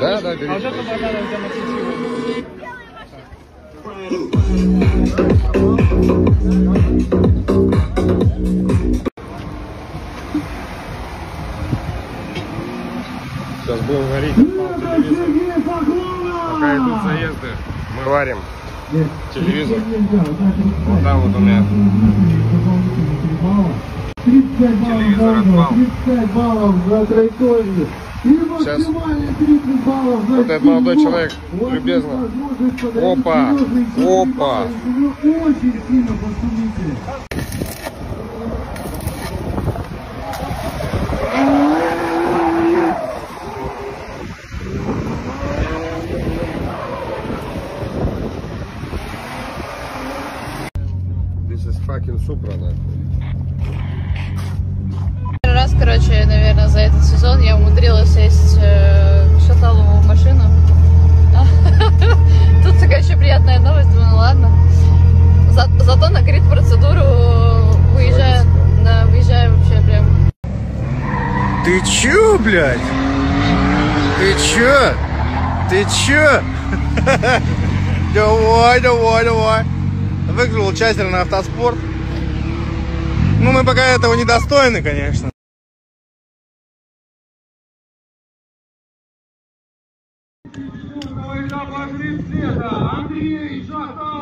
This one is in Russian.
Да, да, бери. А вот это его. Сейчас будем варить. Пока идут заезды, мы варим телевизор. Вот там вот у меня. 35 баллов за отпал. 35 баллов за траекторию. И максимально 30 баллов за Вот этот молодой человек, любезно. Опа, серьезные 30 опа. очень сильно пошумите. This is fucking Supra, нахуй. Первый раз, короче, наверное, за этот сезон я умудрилась сесть э, в шаталовую машину. Тут такая еще приятная новость, думаю, ну ладно. За- зато на крит-процедуру выезжаю, да, выезжаю вообще прям Ты чё, блядь? Ты чё? Ты чё? Давай, давай, давай. Выиграл участие на автоспорт. Ну, мы пока этого не достойны, конечно. Андрей Шатов.